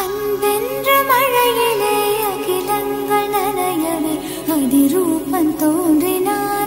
அன்பென்ற மழையிலே அகிலங்கள் நனையவே அதிரூபம் தோன்றினார்.